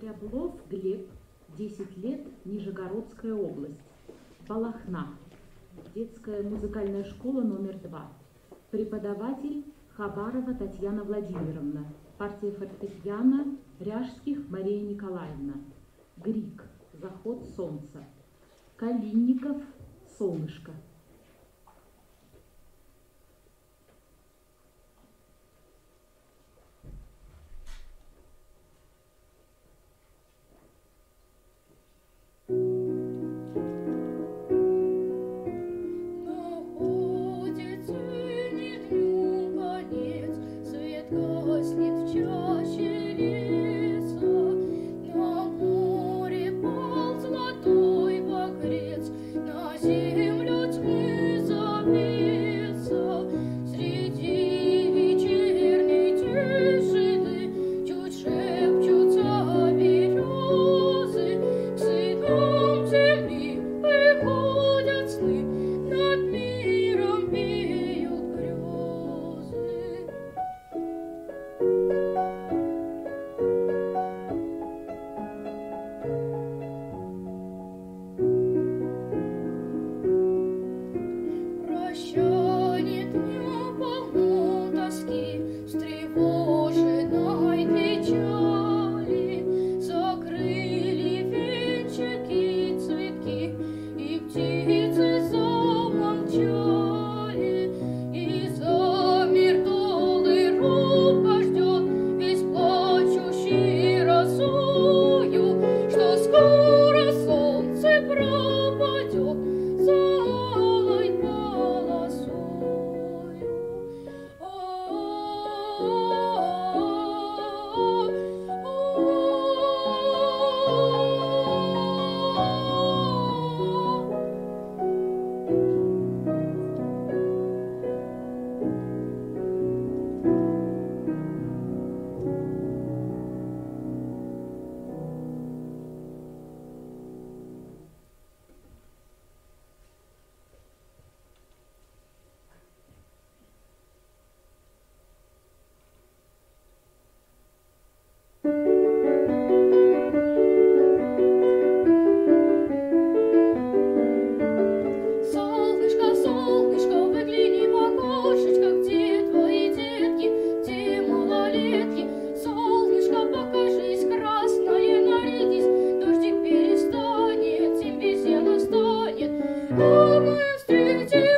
Скряблов Глеб, 10 лет, Нижегородская область. Балахна. Детская музыкальная школа номер два. Преподаватель Хабарова Татьяна Владимировна. Партия фортепиано Ряжских Мария Николаевна. Грик. Заход солнца. Калинников. Солнышко. 飞过 мы песню.